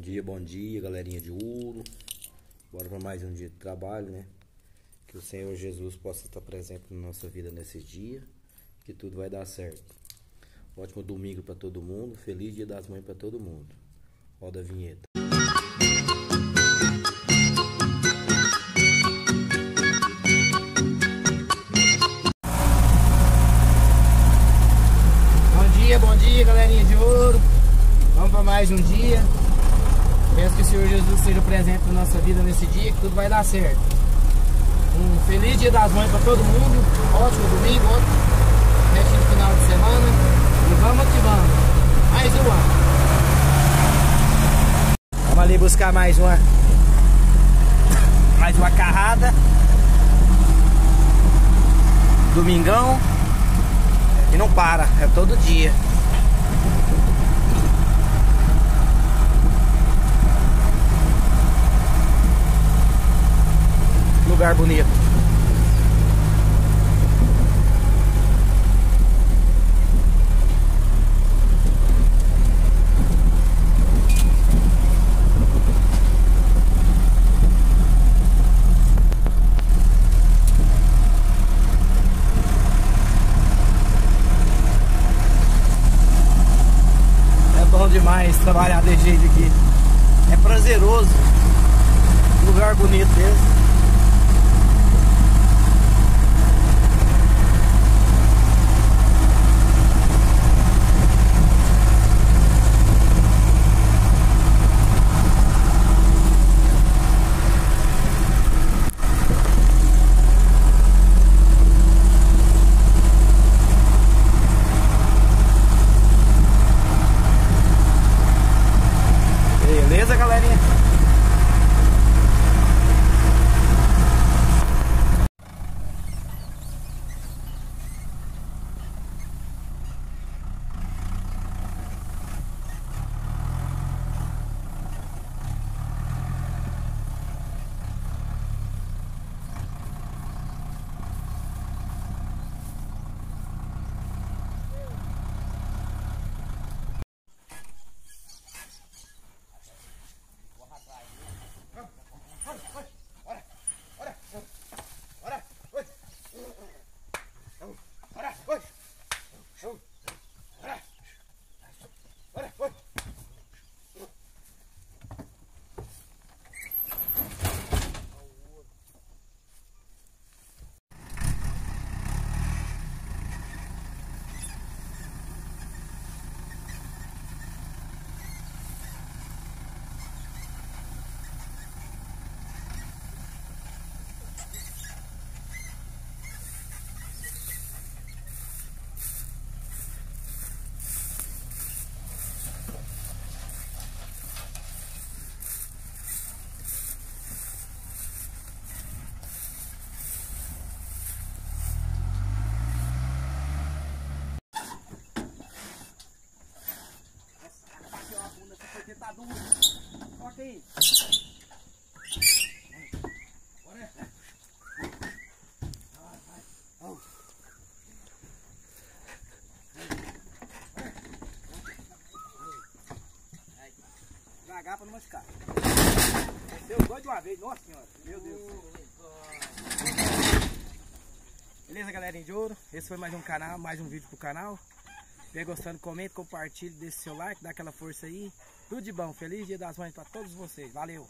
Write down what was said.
dia, bom dia, galerinha de ouro. Bora para mais um dia de trabalho, né? Que o Senhor Jesus possa estar presente na nossa vida nesse dia, que tudo vai dar certo. Ótimo domingo para todo mundo, feliz Dia das Mães para todo mundo. Roda a vinheta. Bom dia, bom dia, galerinha de ouro. Vamos para mais um dia. Senhor Jesus seja presente na nossa vida nesse dia, que tudo vai dar certo. Um feliz dia das mães para todo mundo. Ótimo domingo, ótimo resto de final de semana. E vamos que vamos. Mais um ano. Vamos ali buscar mais uma. Mais uma carrada. Domingão. E não para, é todo dia. Lugar bonito. É bom demais trabalhar desse jeito aqui. É prazeroso. Lugar bonito mesmo. Devagar pra não machucar. Desceu dois de uma vez, nossa senhora. Meu Deus. Beleza, galerinha de ouro? Esse foi mais um canal, mais um vídeo pro canal. Estiver gostando, comente, compartilhe, deixe seu like, dá aquela força aí. Tudo de bom. Feliz Dia das Mães pra todos vocês. Valeu!